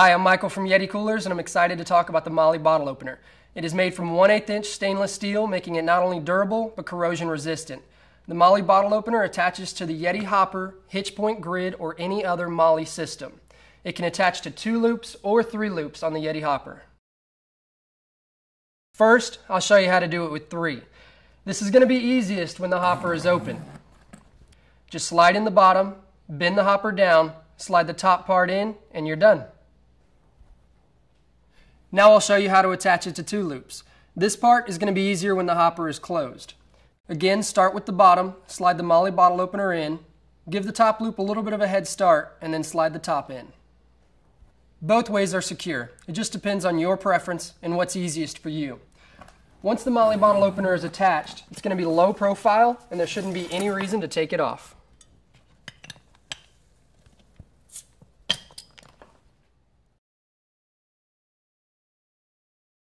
Hi, I'm Michael from Yeti Coolers, and I'm excited to talk about the MOLLE bottle opener. It is made from 1 8 inch stainless steel, making it not only durable, but corrosion resistant. The MOLLE bottle opener attaches to the Yeti hopper, hitch point grid, or any other MOLLE system. It can attach to two loops or three loops on the Yeti hopper. First, I'll show you how to do it with three. This is going to be easiest when the hopper is open. Just slide in the bottom, bend the hopper down, slide the top part in, and you're done. Now I'll show you how to attach it to two loops. This part is going to be easier when the hopper is closed. Again, start with the bottom, slide the MOLLE bottle opener in, give the top loop a little bit of a head start, and then slide the top in. Both ways are secure. It just depends on your preference and what's easiest for you. Once the MOLLE bottle opener is attached, it's going to be low profile and there shouldn't be any reason to take it off.